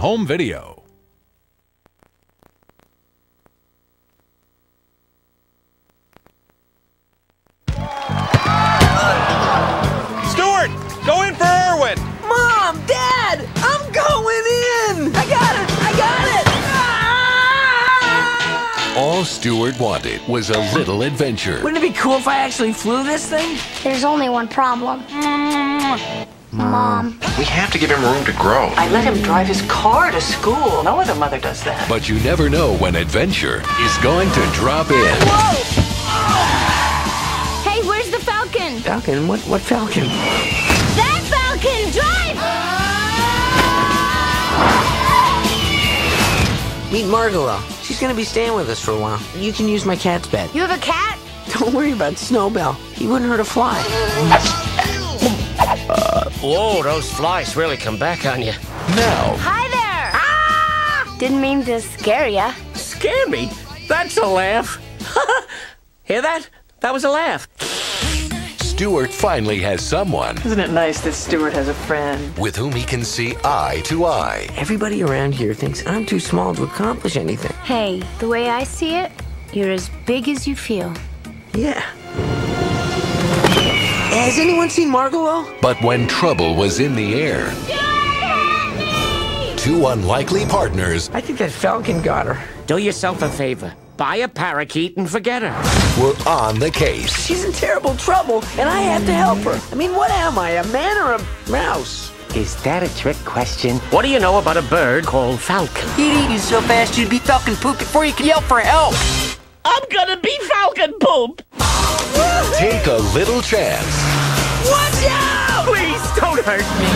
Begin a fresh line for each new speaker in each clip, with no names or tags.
available home video.
Stuart, go in for Irwin.
Mom, Dad, I'm going in. I got it. I got it. Ah!
All Stuart wanted was a little adventure.
Wouldn't it be cool if I actually flew this thing?
There's only one problem. Mom.
We have to give him room to grow.
I let him drive his car to school. No other mother does that.
But you never know when adventure is going to drop in. Whoa!
Hey, where's the Falcon?
Falcon? What? What Falcon?
That Falcon! Drive!
Meet Margalo. She's gonna be staying with us for a while. You can use my cat's bed.
You have a cat?
Don't worry about Snowbell. He wouldn't hurt a fly.
Whoa, those flies really come back on you.
Now,
Hi there! Ah! Didn't mean to scare ya.
Scare me? That's a laugh. Hear that? That was a laugh.
Stuart finally has someone
Isn't it nice that Stuart has a friend?
with whom he can see eye to eye.
Everybody around here thinks I'm too small to accomplish anything.
Hey, the way I see it, you're as big as you feel.
Yeah. Has anyone seen Margalo?
But when trouble was in the air, two unlikely partners
I think that Falcon got her.
Do yourself a favor. Buy a parakeet and forget her.
were on the case.
She's in terrible trouble, and I have to help her. I mean, what am I, a man or a mouse?
Is that a trick question? What do you know about a bird called falcon?
He'd eat you so fast you'd be Falcon poop before you could yell for help.
I'm gonna be falcon poop.
Take a little chance.
Watch out! Please don't hurt me.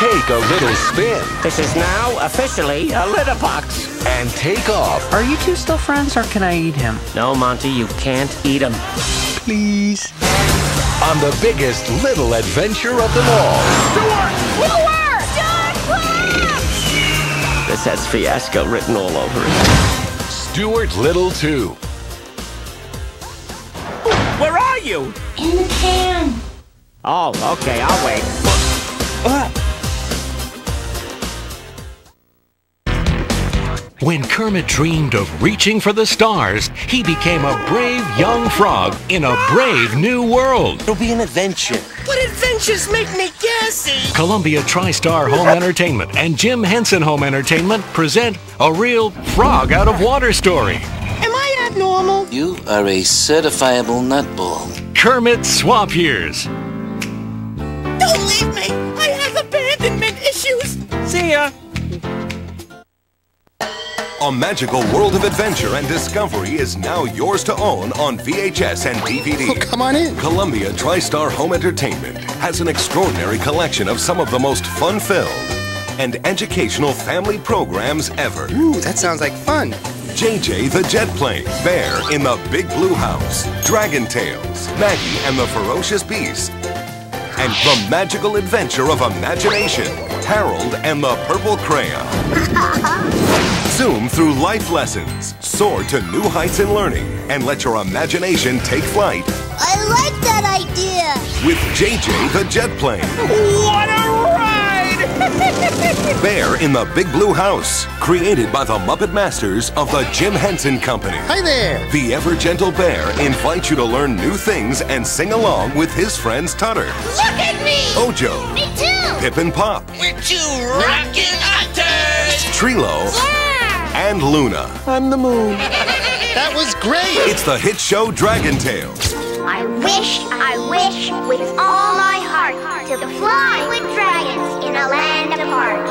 Take a little spin
This is now officially a litter box.
and take off.
Are you two still friends, or can I eat him?
No, Monty, you can't eat him.
Please.
on the biggest little adventure of them all.
This has fiasco written all over it.
Stuart Little 2.
Where are you?
In the can.
Oh, okay, I'll wait.
When Kermit dreamed of reaching for the stars, he became a brave young frog in a brave new world.
It'll be an adventure.
But adventures make me gassy.
Columbia TriStar Home Entertainment and Jim Henson Home Entertainment present a real frog out of water story.
Am I abnormal?
You are a certifiable nutball.
Kermit's Swamp Years.
Don't leave me. I have abandonment issues. See ya.
A magical world of adventure and discovery is now yours to own on VHS and DVD.
Oh, Come on in.
Columbia TriStar Home Entertainment has an extraordinary collection of some of the most fun-filled and educational family programs ever.
Ooh, that sounds like fun.
JJ the Jet Plane, Bear in the Big Blue House, Dragon Tales, Maggie and the Ferocious Beast, and the magical adventure of imagination, Harold and the Purple Crayon. Zoom through life lessons, soar to new heights in learning, and let your imagination take flight
I like that idea.
with JJ the Jet Plane.
What a ride!
Bear in the Big Blue House, created by the Muppet Masters of the Jim Henson Company.
Hi there.
The ever gentle bear invites you to learn new things and sing along with his friends Tutter,
Look at me.
Ojo,
Me too.
Pip and Pop,
We're two rockin' otters!
Treelo, and Luna.
I'm the moon. That was great.
It's the hit show Dragon Tales.
I wish, I wish with all my heart to fly with dragons in a land apart.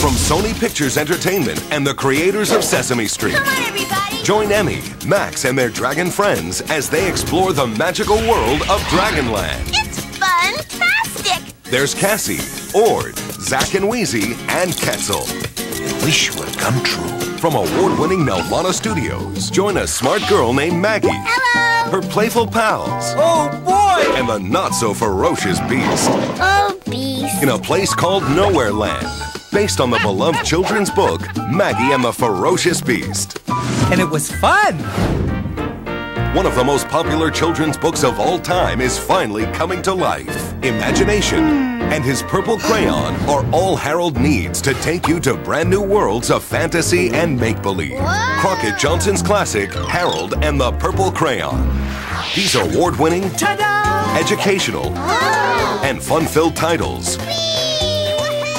From Sony Pictures Entertainment and the creators of Sesame Street.
Come on, everybody.
Join Emmy, Max, and their dragon friends as they explore the magical world of Dragonland.
It's fantastic.
There's Cassie, Ord, Zack and Wheezy, and Quetzal.
Wish would come true.
From award-winning Nelvana Studios, join a smart girl named Maggie,
Hello.
her playful pals,
Oh boy!
and the not-so-ferocious Beast
Oh, beast.
In a place called Nowhere Land, based on the beloved children's book Maggie and the Ferocious Beast.
And it was fun.
one of the most popular children's books of all time is finally coming to life. Imagination and his purple crayon are all Harold needs to take you to brand new worlds of fantasy and make-believe. Crockett Johnson's classic, Harold and the Purple Crayon. These award-winning, educational, and fun-filled titles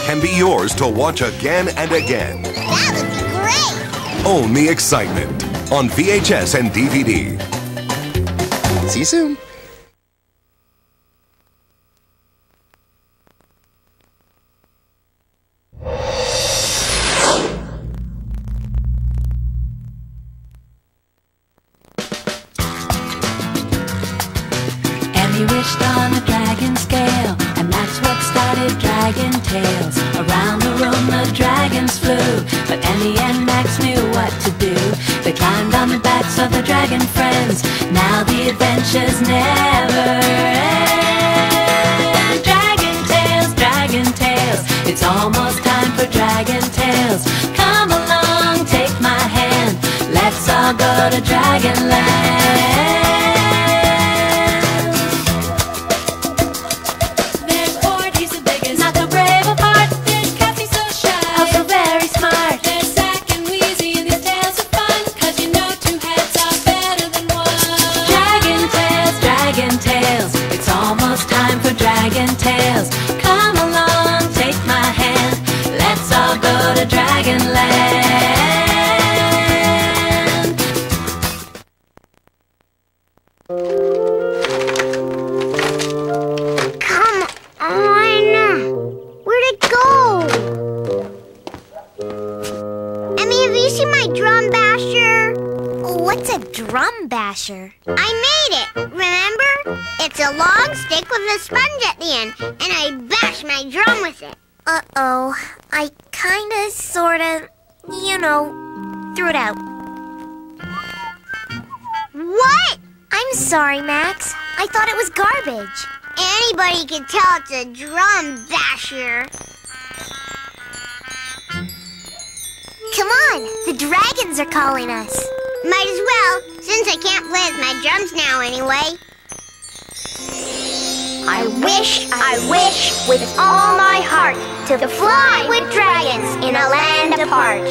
can be yours to watch again and again.
That would be great!
Own the excitement on VHS and DVD.
See you soon.
Emmy wished on a dragon scale, and that's what started Dragon Tales. Around the room the dragons flew, but Emmy and Max knew what to do. They climbed on the backs of the dragon friends. Now the adventures never end. Dragon Tales, Dragon Tales, it's almost time for Dragon Tales. Come along, take my hand, let's all go to Dragonland.
Can tell it's a drum basher. Come on, the dragons are calling us. Might as well, since I can't play with my drums now anyway. I wish, I wish with all my heart to fly with dragons in a land apart.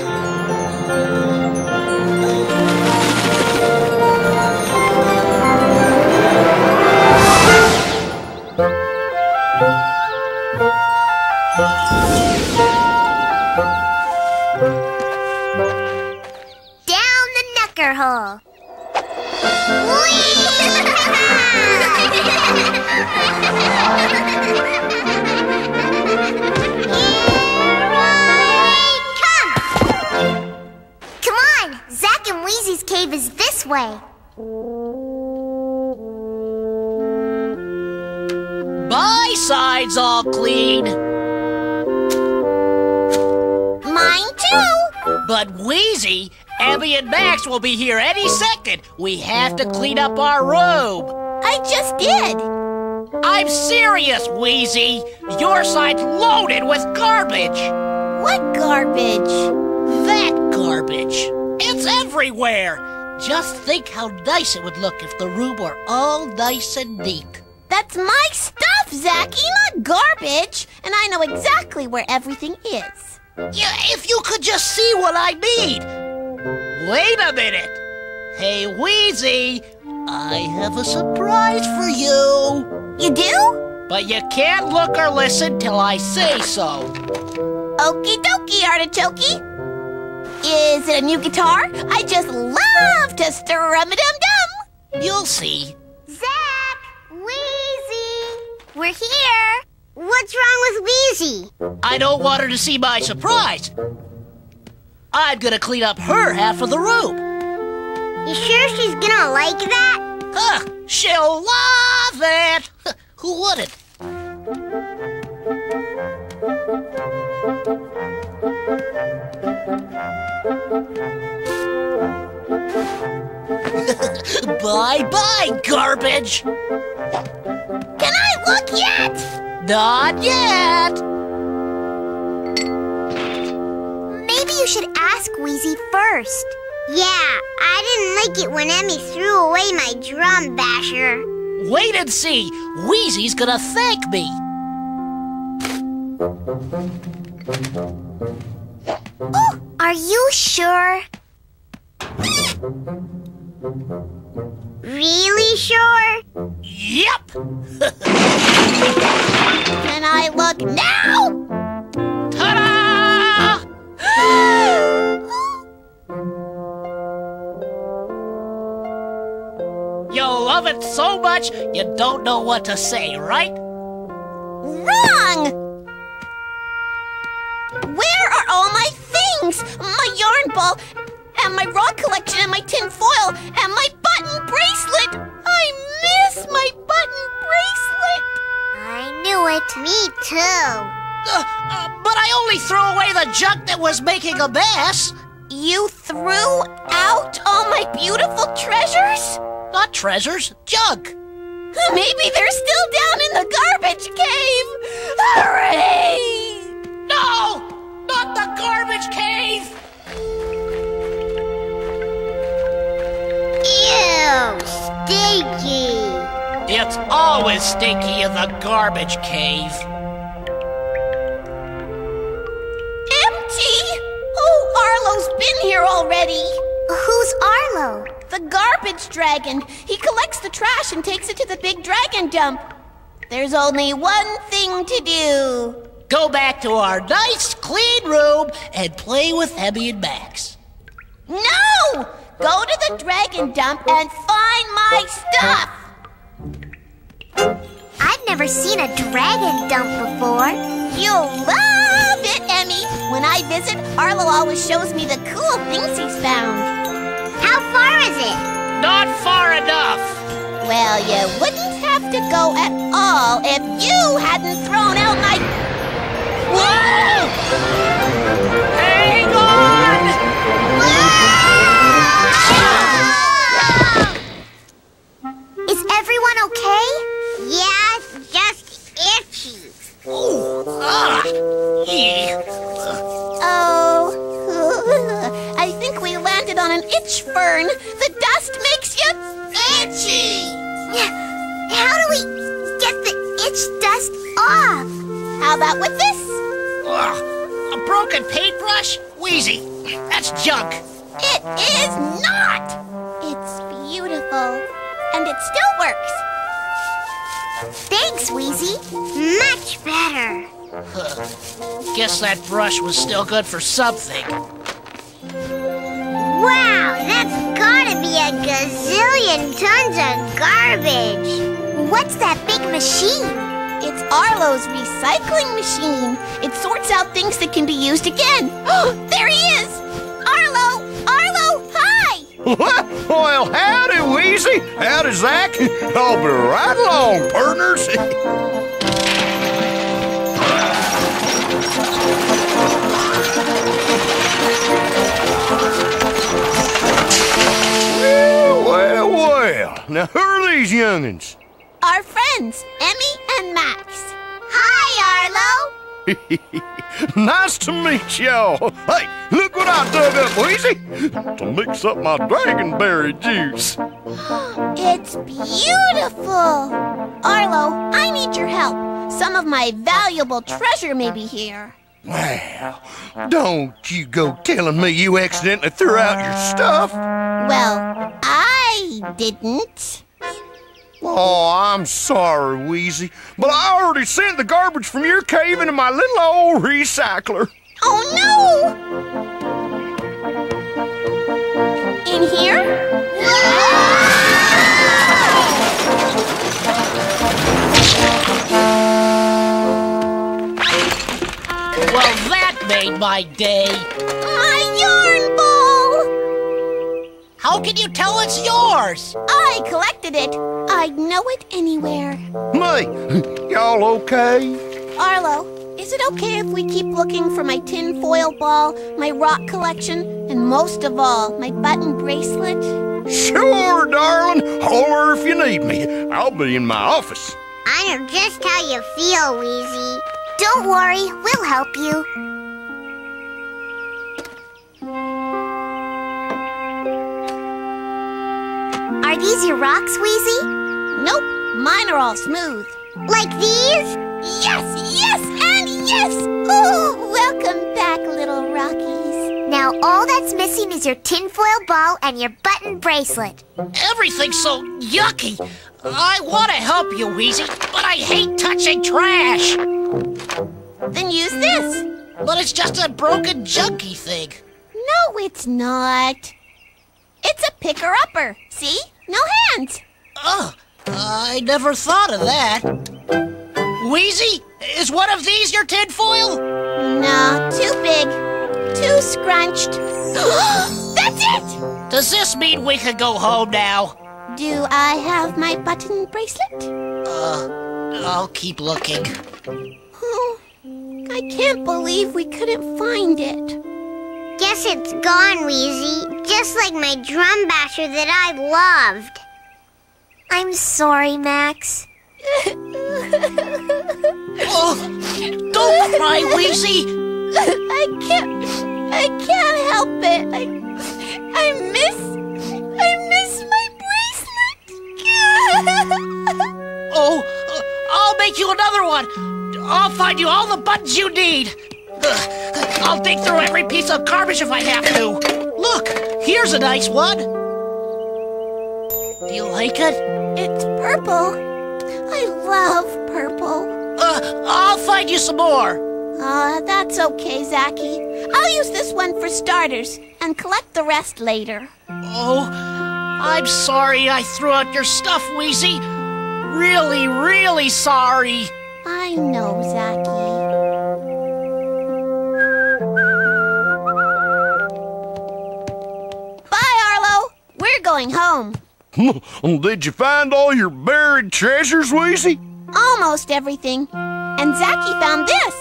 Way.
My side's all clean.
Mine too.
But Wheezy, Abby, and Max will be here any second. We have to clean up our room.
I just did.
I'm serious, Wheezy. Your side's loaded with garbage.
What garbage?
That garbage. It's everywhere. Just think how nice it would look if the room were all nice and neat.
That's my stuff, Zachy, not garbage. And I know exactly where everything is.
Yeah, if you could just see what I mean. Wait a minute. Hey, Wheezy, I have a surprise for you.
You do?
But you can't look or listen till I say so.
Okie dokie, artichoke. Is it a new guitar? I just love to strum a dum dum.
You'll see.
Zack, Wheezy, we're here. What's wrong with Wheezy?
I don't want her to see my surprise. I'm gonna clean up her half of the room.
You sure she's gonna like that?
Huh, she'll love it. Who wouldn't? bye bye, garbage.
Can I look yet?
Not yet.
Maybe you should ask Wheezy first. Yeah, I didn't like it when Emmy threw away my drum basher.
Wait and see. Wheezy's gonna thank me.
Are you sure? Really sure?
Yep. Can I look now? Ta-da! you love it so much you don't know what to say, right?
Wrong! Where are all my things? My yarn ball, and my rock collection, and my tin foil, and my button bracelet! I miss my button bracelet!
I knew it. Me too.
Uh, uh, but I only threw away the junk that was making a mess.
You threw out all my beautiful treasures?
Not treasures, junk.
Maybe they're still down in the garbage cave! Hooray!
No! Not the garbage cave!
Ew, stinky.
It's always stinky in the garbage cave.
Empty! Oh, Arlo's been here already.
Who's Arlo?
The garbage dragon. He collects the trash and takes it to the big dragon dump. There's only one thing to do.
Go back to our nice, clean room and play with Emmy and Max.
No! Go to the dragon dump and find my stuff.
I've never seen a dragon dump before.
You'll love it, Emmy. When I visit, Arlo always shows me the cool things he's found.
How far is it?
Not far enough.
Well, you wouldn't have to go at all if you hadn't thrown out my.
Whoa! Hang on!
Is itchy.
Ah!
Oh. I think we landed on an itch fern. The dust makes you itchy.
How do we get the itch dust off?
How about with this?
Ugh. A broken paintbrush? Wheezy, that's junk.
It is not. It's beautiful. And it still works.
Thanks, Wheezy. Much better.
Guess that brush was still good for something.
Wow, that's gotta be a gazillion tons of garbage. What's that big machine?
It's Arlo's recycling machine. It sorts out things that can be used again. Oh, there he is! Arlo! Arlo! Hi!
well, howdy, Wheezy. Howdy, Zach. I'll be right along, partners. well, well, well. Now, who are these young'uns?
Our friends, Emmy and Max.
Hi, Arlo.
nice to meet y'all. Hey, look what I dug up, Wheezy, to mix up my dragonberry juice.
It's beautiful! Arlo, I need your help. Some of my valuable treasure may be here.
Well, don't you go telling me you accidentally threw out your stuff.
Well, I didn't.
Oh, I'm sorry, Wheezy, but I already sent the garbage from your cave into my little old recycler.
Oh no! In here?
Well, that made my day.
My yarn ball!
How can you tell it's yours?
I collected it. I'd know it anywhere.
May, y'all okay?
Arlo, is it okay if we keep looking for my tin foil ball, my rock collection, and most of all, my button bracelet?
Sure, darling. Holler if you need me. I'll be in my office.
I know just how you feel, Wheezy. Don't worry, we'll help you.
These your rocks, Wheezy?
Nope, mine are all smooth.
Like these?
Yes, yes, and yes! Oh, welcome back, little Rockies.
Now all that's missing is your tinfoil ball and your button bracelet.
Everything's so yucky. I want to help you, Wheezy, but I hate touching trash.
Then use this.
But it's just a broken junky thing.
No, it's not. It's a picker-upper. See? No hands.
Oh, I never thought of that. Wheezy, is one of these your tinfoil?
No, too big. Too scrunched. That's it!
Does this mean we can go home now?
Do I have my button bracelet?
Uh, I'll keep looking.
Oh, I can't believe we couldn't find it.
Guess it's gone, Wheezy. Just like my drum basher that I loved. I'm sorry, Max.
Oh, don't cry, Wheezy.
I can't. I can't help it. I. I miss. I miss my bracelet.
Oh, I'll make you another one. I'll find you all the buttons you need. Ugh, I'll dig through every piece of garbage if I have to. Look, here's a nice one. Do you like it?
It's purple. I love purple.
Uh, I'll find you some more.
Uh, that's okay, Zachy. I'll use this one for starters and collect the rest later.
Oh, I'm sorry I threw out your stuff, Wheezy. Really, really sorry.
I know, Zachy. We're going home.
Did you find all your buried treasures, Wheezy?
Almost everything. And Zachy found this.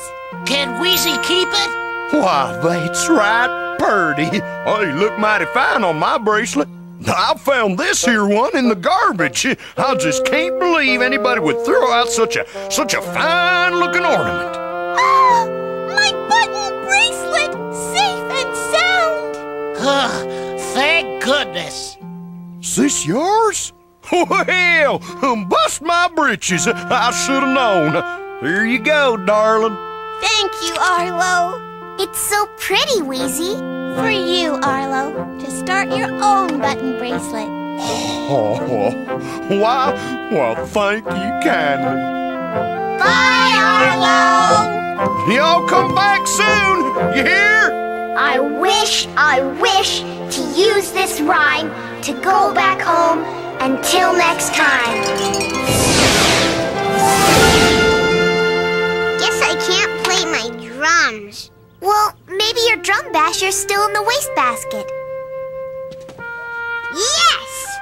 Can Wheezy keep it?
Why, that's right, Purdy. Hey, look mighty fine on my bracelet. I found this here one in the garbage. I just can't believe anybody would throw out such a such a fine-looking ornament.
Ah, my button bracelet, safe and sound.
Ugh, thank goodness.
Is this yours? Well, bust my britches. I should have known. Here you go, darling.
Thank you, Arlo.
It's so pretty, Wheezy.
For you, Arlo, to start your own button bracelet.
Oh, why? Well, thank you kindly.
Bye, Arlo.
Y'all come back soon. You hear?
I wish, I wish to use this rhyme to go back home until next time. Guess I can't play my drums. Well, maybe your drum basher's still in the wastebasket. Yes!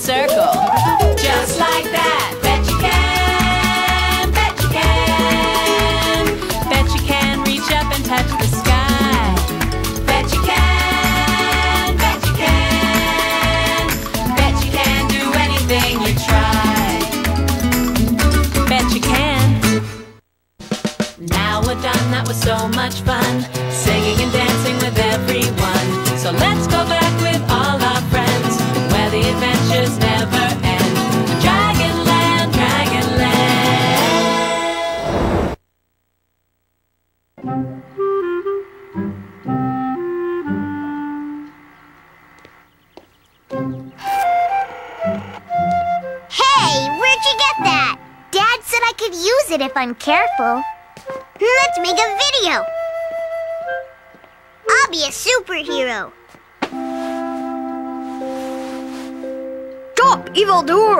Circle.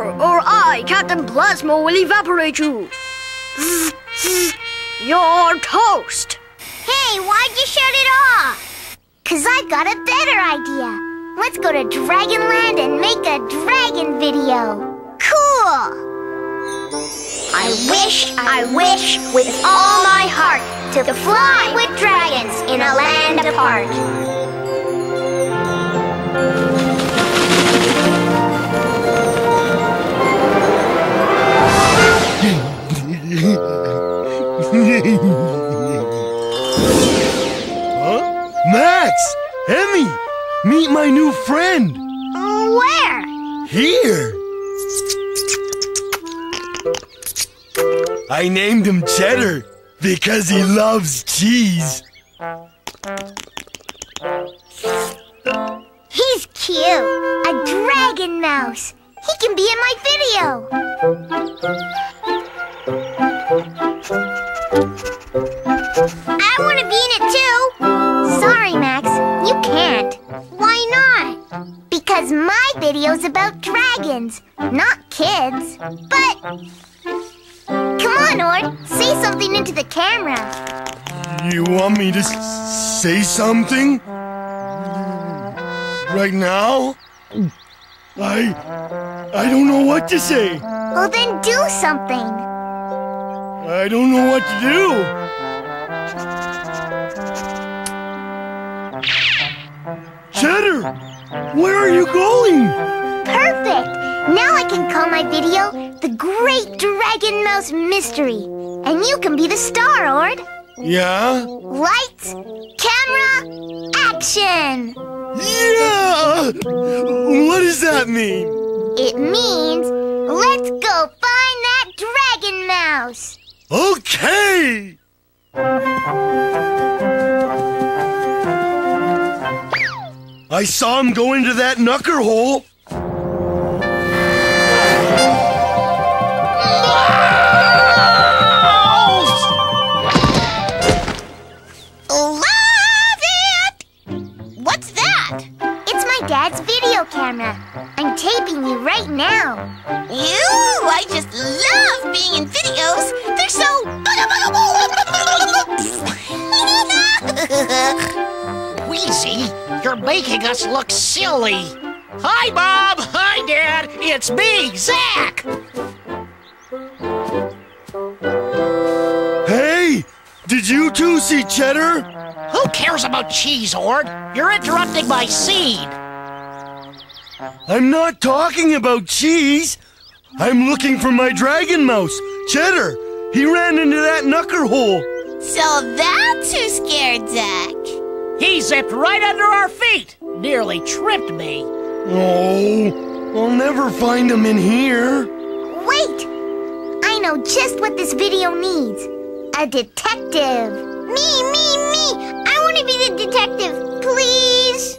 Or I, Captain Plasma, will evaporate you. You're toast.
Hey, why'd you shut it off? Cause I got a better idea. Let's go to Dragonland and make a dragon video. Cool! I wish, I wish with all my heart to fly with dragons in a land apart.
Meet my new friend!
Oh, where?
Here! I named him Cheddar because he loves cheese.
He's cute. A dragon mouse. He can be in my video. I want to be in it too. Because my video's about dragons, not kids. But. Come on, Ord. Say something into the camera.
You want me to s- say something? Right now? I. I don't know what to say.
Well, then do something.
I don't know what to do. Cheddar! Where are you going?
Perfect! Now I can call my video The Great Dragon Mouse Mystery. And you can be the star, Ord.
Yeah?
Lights, camera, action!
Yeah! What does that mean?
It means let's go find that dragon mouse!
Okay! I saw him go into that knucker hole.
Love it! What's that?
It's my dad's video camera. I'm taping you right now.
Ew, I just love being in videos. They're so.
Wheezy, you're making us look silly. Hi, Bob. Hi, Dad. It's me, Zach.
Hey! Did you two see Cheddar?
Who cares about cheese, Ord? You're interrupting my scene.
I'm not talking about cheese. I'm looking for my dragon mouse, Cheddar. He ran into that knucker hole.
So that's who scared Zach.
He zipped right under our feet. Nearly tripped me.
Oh, I'll never find him in here.
Wait! I know just what this video needs. A detective. Me, me, me! I want to be the detective, please!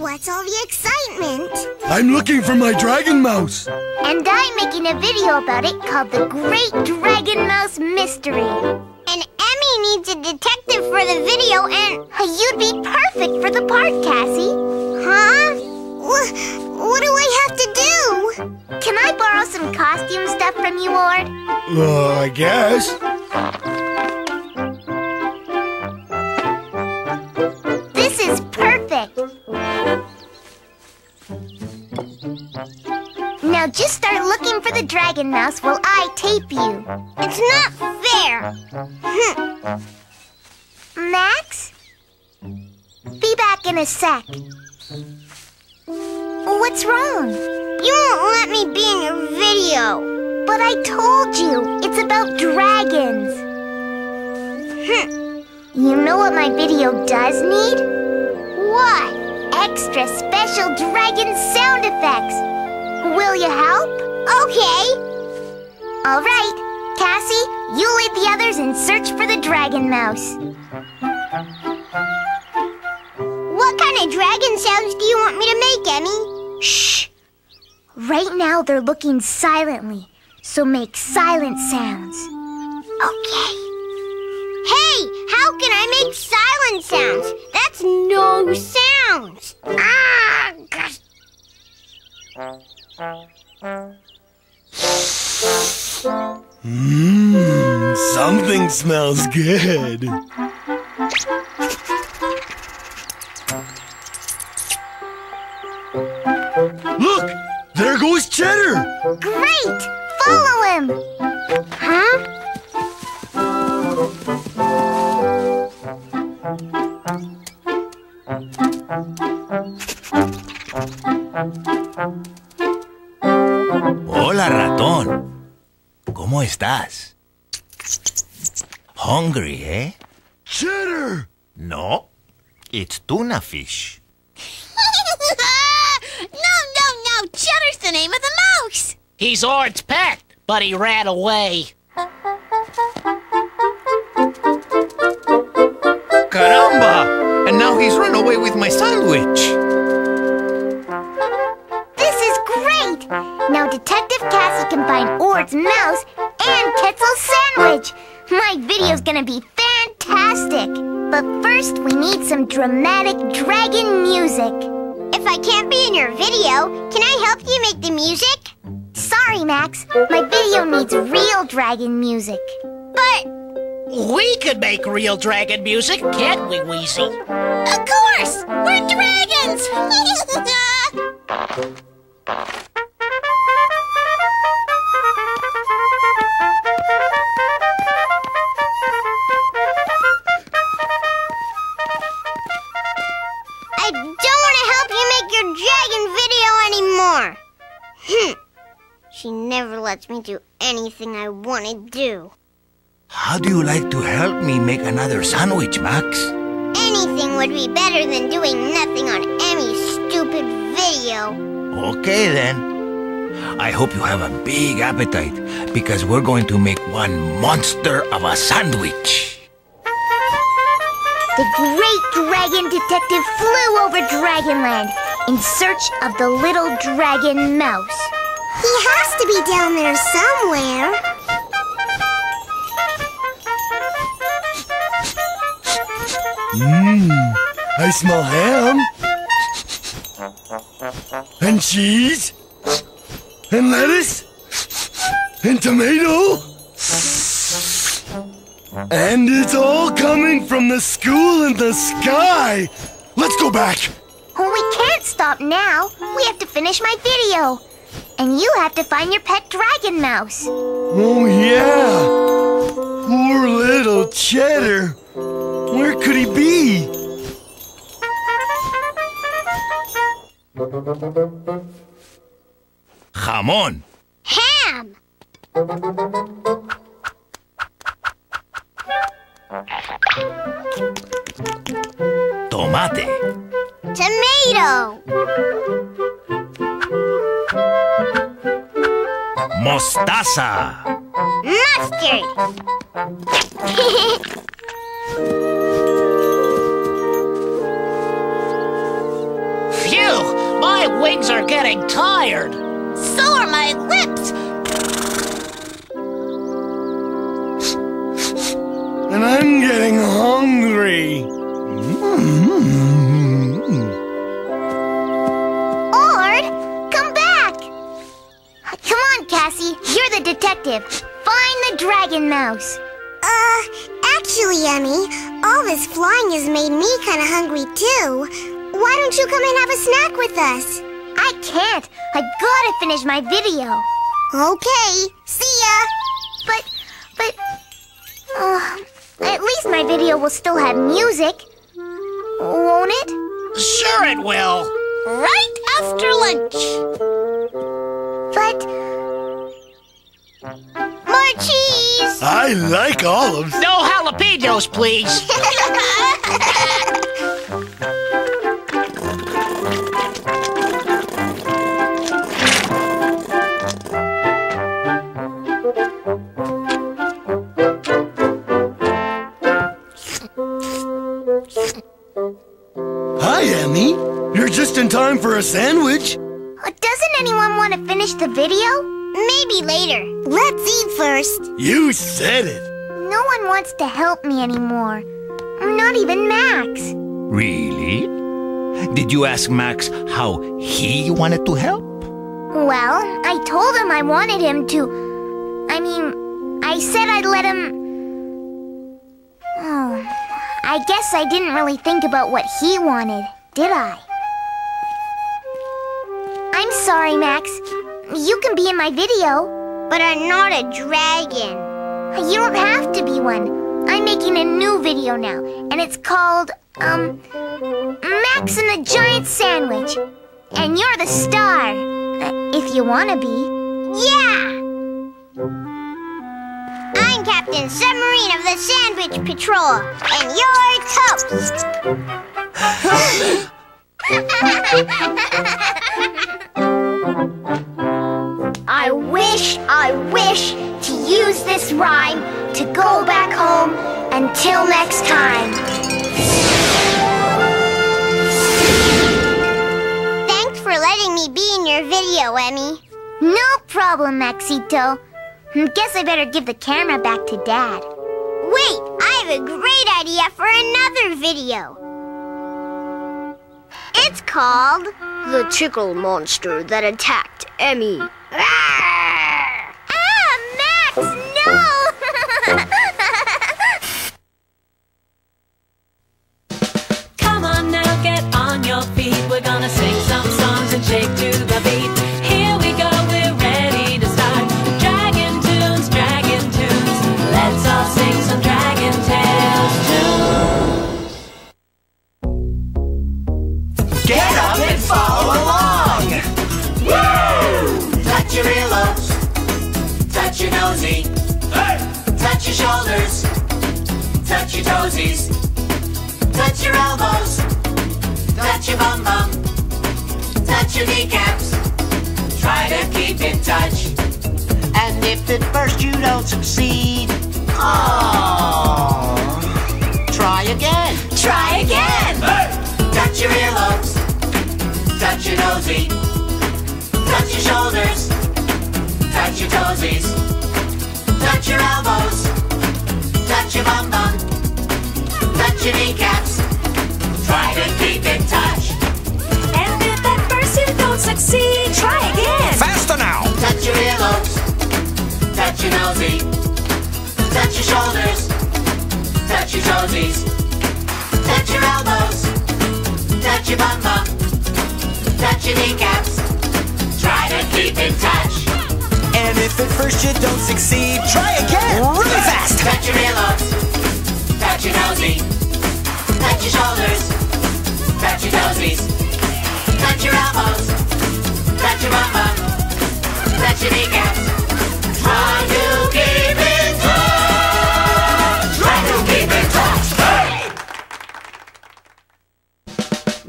What's all the excitement?
I'm looking for my dragon mouse.
And I'm making a video about it called The Great Dragon Mouse Mystery. Needs a detective for the video, and you'd be perfect for the part, Cassie. Huh? Wh- what do I have to do? Can I borrow some costume stuff from you, Ord?
Uh, I guess.
This is perfect. Now just start looking for the dragon mouse while I tape you. It's not fair. Hmm. Max? Be back in a sec. What's wrong? You won't let me be in your video. But I told you, it's about dragons. You know what my video does need? What? Extra special dragon sound effects. Will you help? Okay. All right, Cassie, you lead the others and search for the dragon mouse. What kind of dragon sounds do you want me to make, Emmy? Shh. Right now they're looking silently, so make silent sounds. Okay. Hey, how can I make silent sounds? That's no sounds. Ah! gosh.
Mmm, something smells good. Look! There goes Cheddar!
Great! Follow him! Huh?
Estás? Hungry, eh?
Cheddar!
No, it's tuna fish.
no, no, no. Cheddar's the name of the mouse.
He's Ord's pet, but he ran away.
Caramba! And now he's run away with my sandwich.
This is great! Now Detective Cassie can find Ord's mouse and Quetzal's sandwich. My video's gonna be fantastic. But first, we need some dramatic dragon music. If I can't be in your video, can I help you make the music? Sorry, Max. My video needs real dragon music. But
We could make real dragon music, can't we, Wheezy?
Of course! We're dragons!
lets me do anything I want to do.
How do you like to help me make another sandwich, Max?
Anything would be better than doing nothing on Emmy's stupid video.
Okay then. I hope you have a big appetite because we're going to make one monster of a sandwich.
The great dragon detective flew over Dragonland in search of the little dragon mouse. He has to be down there somewhere.
Mmm, I smell ham. And cheese. And lettuce. And tomato. And it's all coming from the school in the sky. Let's go back.
Oh, we can't stop now. We have to finish my video. And you have to find your pet dragon mouse.
Oh, yeah. Poor little Cheddar. Where could he be?
Jamón.
Ham!
Tomate.
Tomato!
Mostaza.
Mustard!
Phew! My wings are getting tired.
So are my lips.
Don't you come and have a snack with us? I can't. I gotta finish my video. Okay. See ya. But, but, uh, at least my video will still have music. Won't it?
Sure it will.
Right after lunch.
But. More cheese!
I like olives.
No jalapenos, please.
Hi, Emmy. You're just in time for a sandwich.
Uh, doesn't anyone want to finish the video? Maybe later. Let's eat first.
You said it.
No one wants to help me anymore. Not even Max.
Really? Did you ask Max how he wanted to help?
Well, I told him I wanted him to. I mean, I said I'd let him. Oh, I guess I didn't really think about what he wanted, did I? I'm sorry, Max. You can be in my video. But I'm not a dragon. You don't have to be one. I'm making a new video now, and it's called, um, Max and the Giant Sandwich. And you're the star, uh, if you want to be. Yeah! I'm Captain Submarine of the Sandwich Patrol, and you're Toast. I wish, I wish to use this rhyme to go back home until next time. Thanks for letting me be in your video, Emmy. No problem, Maxito. Guess I better give the camera back to Dad. Wait, I have a great idea for another video. It's called
The Tickle Monster That Attacked Emmy.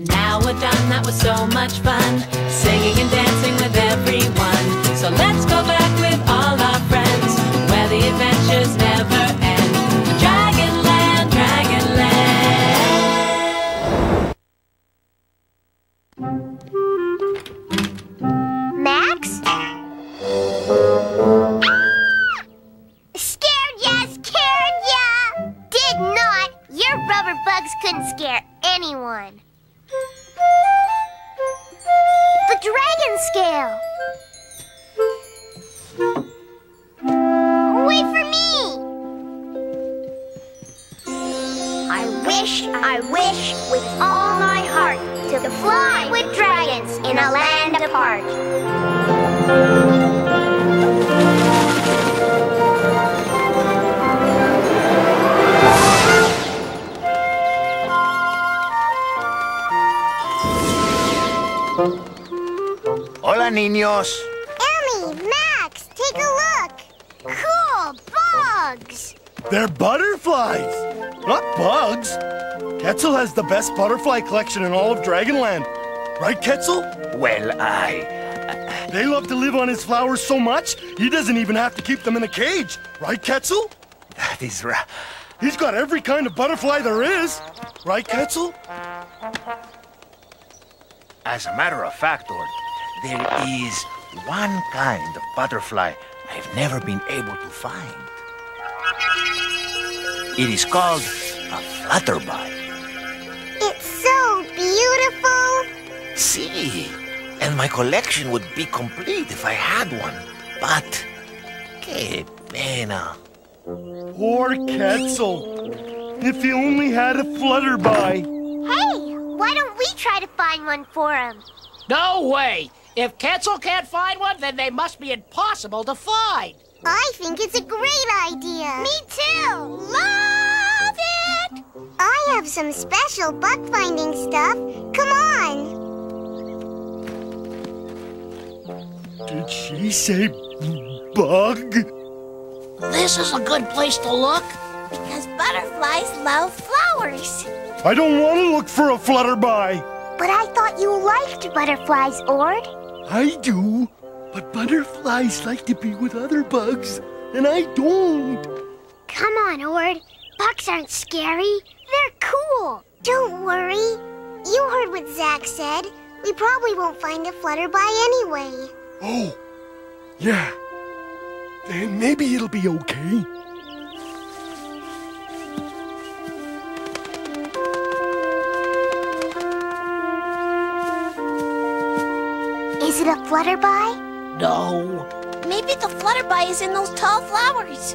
Now we're done, that was so much fun. Singing and dancing
anyone. The dragon scale! Wait for me! I wish, I wish with all my heart to fly with dragons in a land apart.
Hola, niños.
Emmy, Max, take a look! Cool bugs!
They're butterflies, not bugs. Quetzal has the best butterfly collection in all of Dragonland. Right, Quetzal?
Well, I.
They love to live on his flowers so much, he doesn't even have to keep them in a cage. Right, Quetzal?
That is right.
He's got every kind of butterfly there is. Right, Quetzal?
As a matter of fact, Ord, there is one kind of butterfly I've never been able to find. It is called a flutterby.
It's so beautiful.
See, and my collection would be complete if I had one. But, que pena.
Poor Quetzal. If he only had a flutterby.
Hey, why don't we try to find one for him?
No way! If Quetzal can't find one, then they must be impossible to find.
I think it's a great idea. Me too. Love it. I have some special bug finding stuff. Come on.
Did she say bug?
This is a good place to look.
Because butterflies love flowers.
I don't want to look for a flutterby.
But I thought you liked butterflies, Ord.
I do, but butterflies like to be with other bugs, and I don't.
Come on, Ord. Bugs aren't scary. They're cool. Don't worry. You heard what Zak said. We probably won't find a flutterby anyway.
Oh, yeah. Then maybe it'll be okay.
It a flutterby?
No.
Maybe the flutterby is in those tall flowers.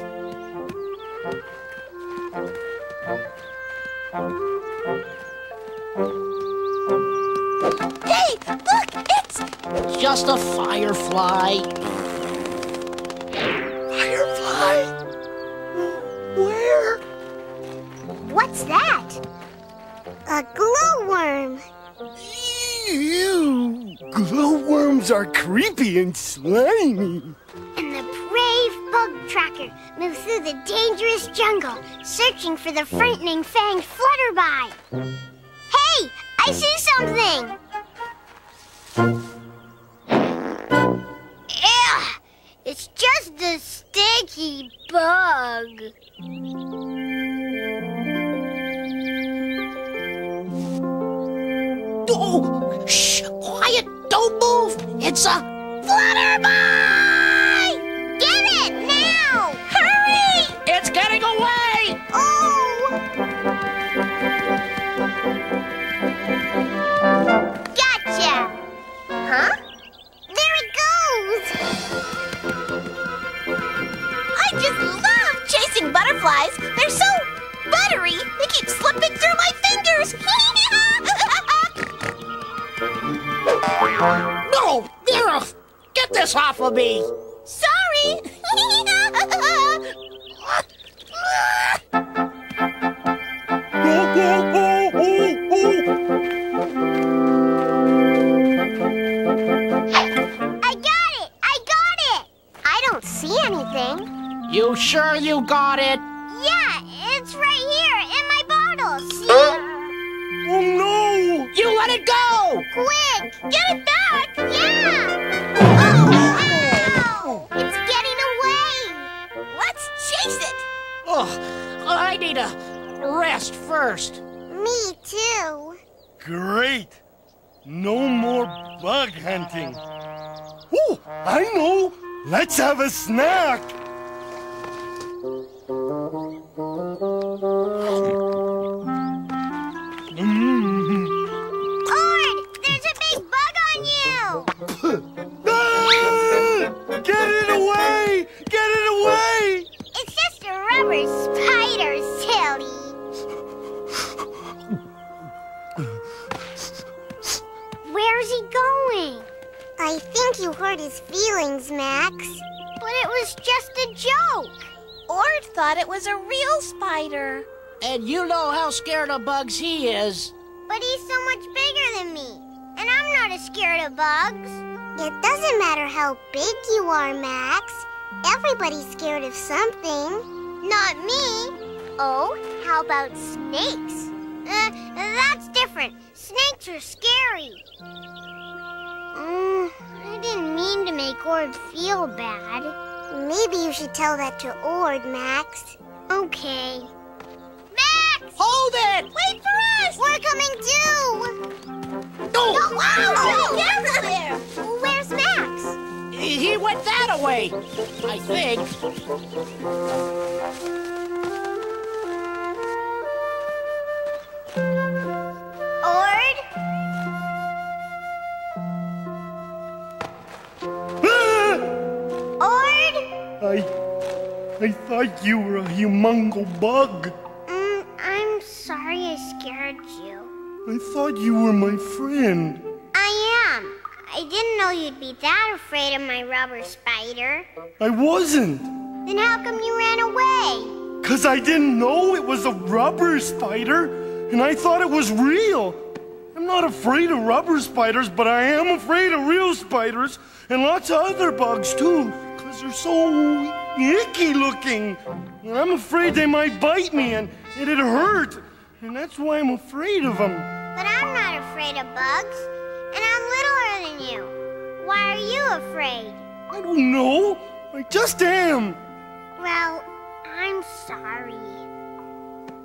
Hey, look, it's
Just a firefly.
Firefly? Where?
What's that? A glowworm.
Ew! Glowworms are creepy and slimy.
And the brave bug tracker moves through the dangerous jungle, searching for the frightening fanged flutterby. Hey, I see something! Ugh, it's just a sticky bug.
Don't move. It's a flutterby!
Get it now! Hurry!
It's getting away!
Oh! Gotcha! Huh? There it goes!
I just love chasing butterflies. They're so buttery. They keep slipping through my fingers.
No, there! Get this off of me!
Sorry.
I got it! I got it! I don't see anything.
You sure you got it?
Yeah, it's right here in my bottle. See?
Oh no!
You let it go!
Quick! Get it back! Yeah! Oh, ow! It's getting away!
Let's chase it.
Oh, I need a rest first.
Me too.
Great! No more bug hunting. Oh, I know! Let's have a snack!
Just a spider, silly. Where's he going? I think you hurt his feelings, Max. But it was just a joke.
Ord thought it was a real spider.
And you know how scared of bugs he is.
But he's so much bigger than me. And I'm not as scared of bugs. It doesn't matter how big you are, Max. Everybody's scared of something. Not me. Oh, how about snakes? Uh, that's different. Snakes are scary. Mm, I didn't mean to make Ord feel bad. Maybe you should tell that to Ord, Max. Okay. Max!
Hold it!
Wait for us! We're coming too!
No!
No, wow! Careful there! Where's Max?
He went that away, I think.
Ord? Ord?
I. I thought you were a humongo bug.
Mm, I'm sorry I scared you.
I thought you were my friend.
I am. I didn't know you'd be that afraid of my rubber spider.
I wasn't.
Then how come you ran away?
Because I didn't know it was a rubber spider, and I thought it was real. I'm not afraid of rubber spiders, but I am afraid of real spiders and lots of other bugs too, because they're so icky looking. And I'm afraid they might bite me and it'd hurt, and that's why I'm afraid of them.
But I'm not afraid of bugs, and I'm littler than you. Why are you afraid?
I don't know. I just am.
Well, I'm sorry.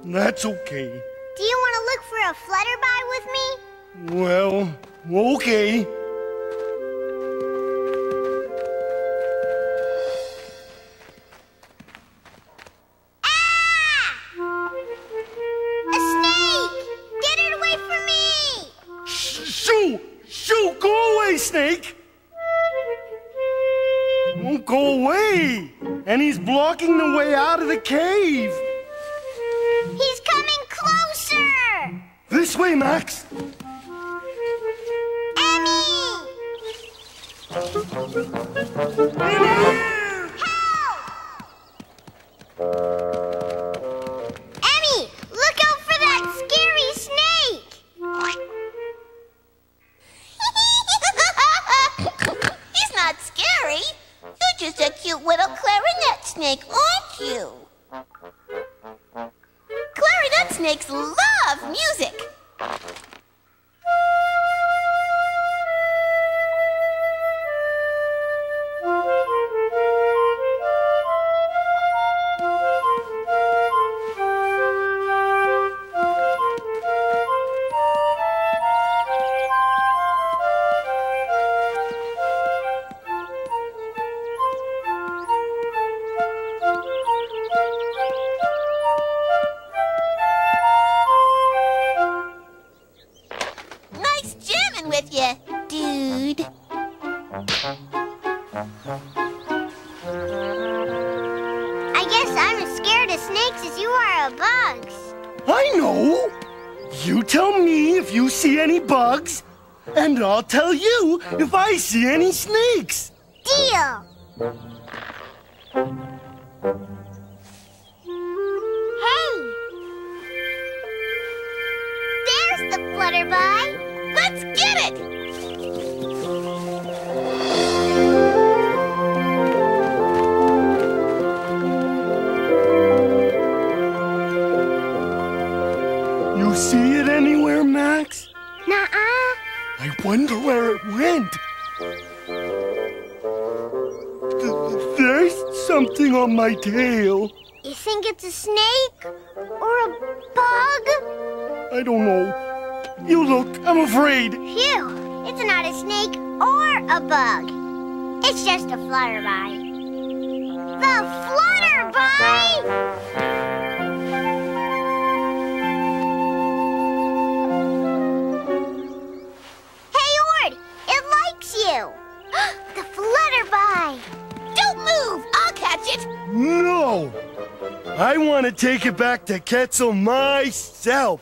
That's okay.
Do you want to look for a flutterby with me?
Well, okay. Blocking the way out of the cave!
He's coming closer!
This way, Max!
Emmy,
if I see any snakes! Tail.
You think it's a snake? Or a bug?
I don't know. You look, I'm afraid.
Phew! It's not a snake or a bug. It's just a flutterby. The flutterby! Hey, Ord! It likes you! the flutterby!
It!
No! I want to take it back to Quetzal myself.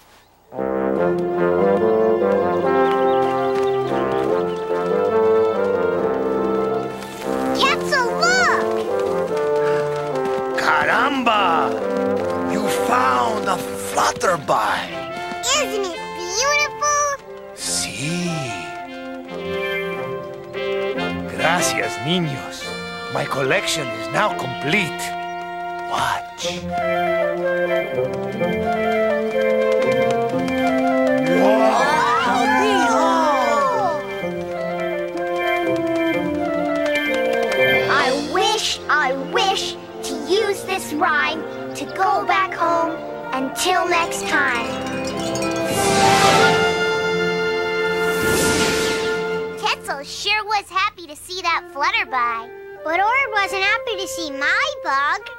Quetzal, look!
Caramba! You found a flutterby.
Isn't it beautiful?
Sí. Gracias, niños. My collection is now complete. Watch.
I wish, I wish to use this rhyme to go back home. Until next time. Quetzal sure was happy to see that flutterby. But Ord wasn't happy to see my bug.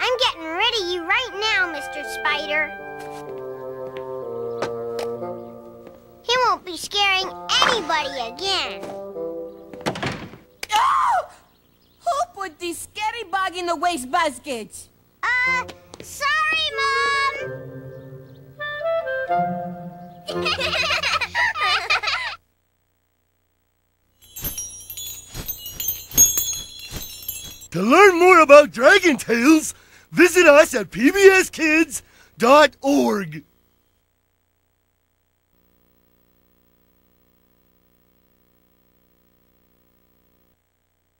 I'm getting rid of you right now, Mr. Spider. He won't be scaring anybody again.
Oh! Who put this scary bug in the wastebasket?
Uh, sorry, Mom.
To learn more about Dragon Tales, visit us at pbskids.org.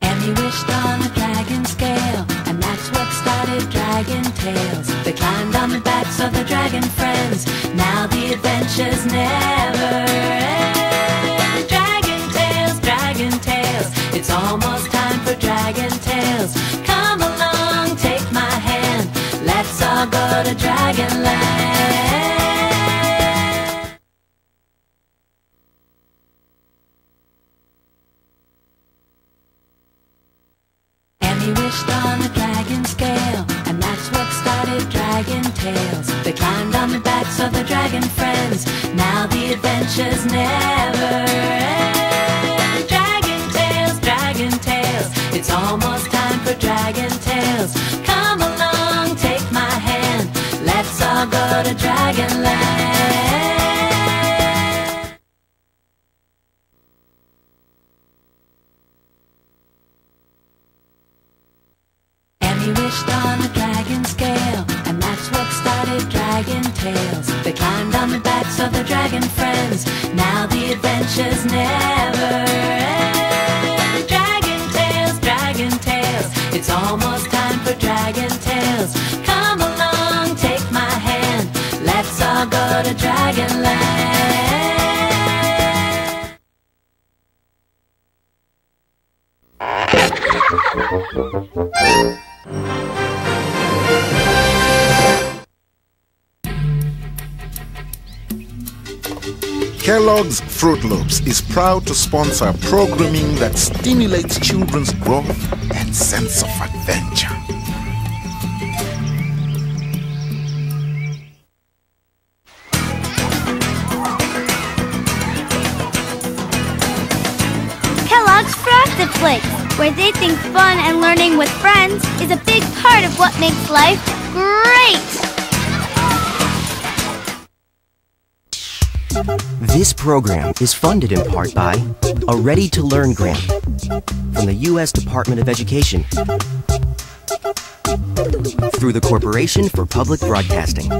Emmy wished on a dragon scale, and that's what started Dragon Tales. They climbed on the backs of the dragon friends. Now the adventures never end. Dragon Tales, Dragon Tales. It's almost time for Dragon Tales. Come along, take my hand. Let's all go to Dragonland. Emmy wished on a dragon scale, and that's what started Dragon Tales. They climbed on the backs of the dragon friends. Now the adventures never end. Dragon Tales, Dragon Tales. It's almost for Dragon Tales. Come along, take my hand. Let's all go to Dragonland. Emmy wished on a dragon scale, and that's what started Dragon Tales. They climbed on the backs of the dragon friends. Now the adventures never end. It's almost time for Dragon Tales. Come along, take my hand. Let's all go to Dragonland.
Kellogg's Froot Loops is proud to sponsor programming that stimulates children's growth and sense of adventure.
Kellogg's Frosted Flakes, where they think fun and learning with friends is a big part of what makes life great.
This program is funded in part by a Ready to Learn grant from the U.S. Department of Education through the Corporation for Public Broadcasting.